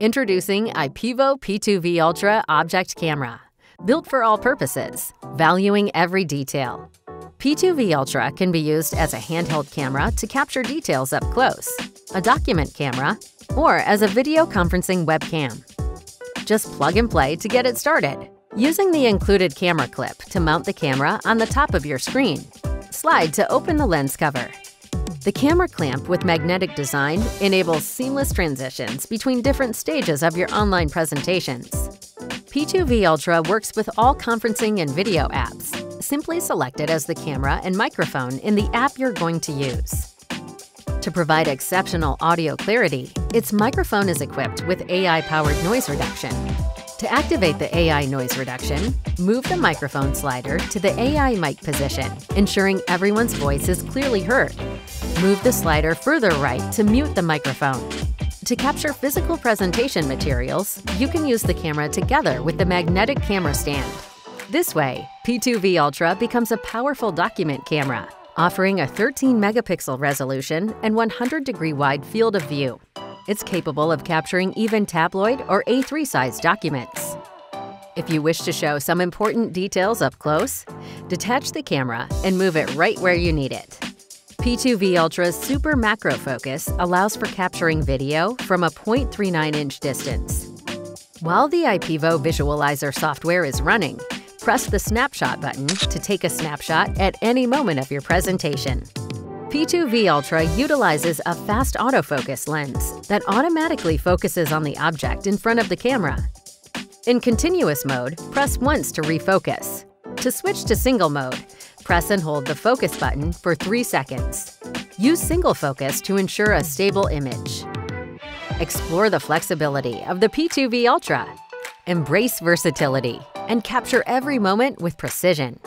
Introducing IPEVO P2V Ultra Object Camera. Built for all purposes, valuing every detail. P2V Ultra can be used as a handheld camera to capture details up close, a document camera, or as a video conferencing webcam. Just plug and play to get it started. Using the included camera clip to mount the camera on the top of your screen. Slide to open the lens cover. The camera clamp with magnetic design enables seamless transitions between different stages of your online presentations. P2V Ultra works with all conferencing and video apps. Simply select it as the camera and microphone in the app you're going to use. To provide exceptional audio clarity, its microphone is equipped with AI-powered noise reduction. To activate the AI noise reduction, move the microphone slider to the AI mic position, ensuring everyone's voice is clearly heard. Move the slider further right to mute the microphone. To capture physical presentation materials, you can use the camera together with the magnetic camera stand. This way, P2V Ultra becomes a powerful document camera, offering a 13 megapixel resolution and 100 degree wide field of view. It's capable of capturing even tabloid or A3 size documents. If you wish to show some important details up close, detach the camera and move it right where you need it. P2V Ultra's super macro focus allows for capturing video from a 0.39 inch distance. While the IPEVO visualizer software is running, press the snapshot button to take a snapshot at any moment of your presentation. P2V Ultra utilizes a fast autofocus lens that automatically focuses on the object in front of the camera. In continuous mode, press once to refocus. To switch to single mode, Press and hold the focus button for 3 seconds. Use single focus to ensure a stable image. Explore the flexibility of the P2V Ultra. Embrace versatility and capture every moment with precision.